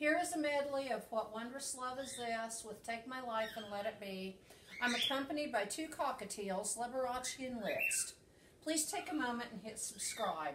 Here is a medley of What Wondrous Love Is This with Take My Life and Let It Be. I'm accompanied by two cockatiels, Liberace and Liszt. Please take a moment and hit subscribe.